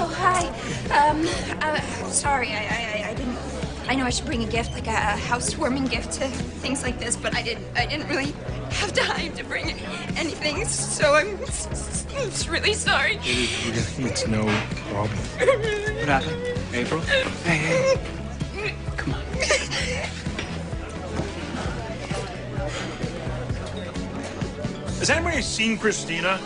Oh, hi. Um, uh, sorry, I, I, I didn't. I know I should bring a gift, like a, a housewarming gift to things like this, but I didn't. I didn't really have time to bring anything, so I'm, I'm really sorry. It's no problem. What happened? April? Hey, hey. Come on. Has anybody seen Cristina?